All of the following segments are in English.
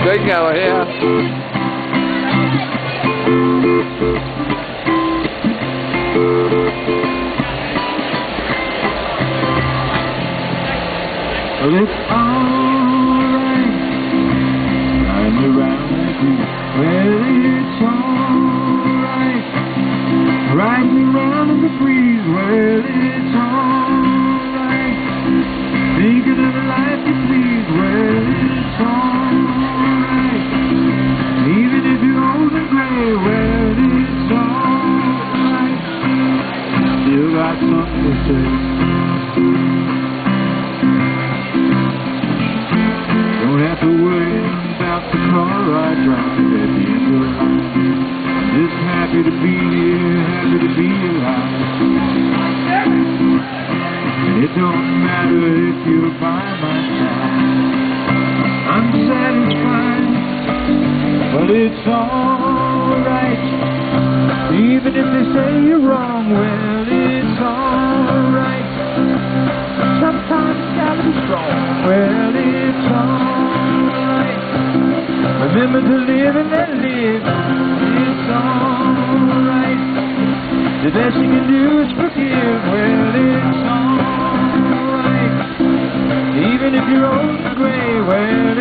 Good going, yeah. Well, it's alright. I'm around you. Well, it's alright. Riding around in the breeze. Well, it's got something to say. Don't have to worry about the car I drive at the end of life. Just happy to be here, happy to be alive. And it don't matter if you're by my side. I'm satisfied, but it's alright. Even if they say you're wrong, well, Remember to live and let live. It's alright. The best you can do is forgive. Well, it's alright. Even if you're old and gray, well,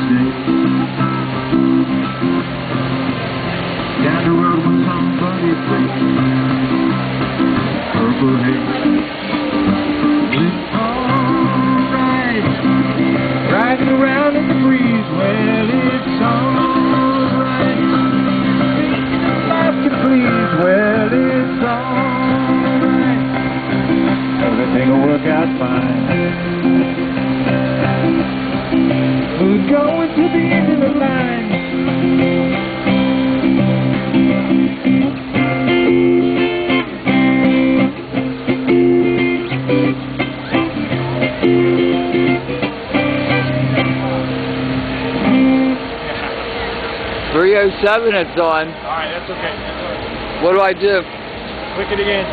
am. Down the road when somebody plays Purple haze. It's alright. Riding around in the breeze, well, it's alright. Life to please, well, it's alright. Everything will work out fine. To the end of the line. Three oh seven it's on. Alright, that's okay. That's all right. What do I do? Click it again.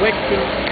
Click it.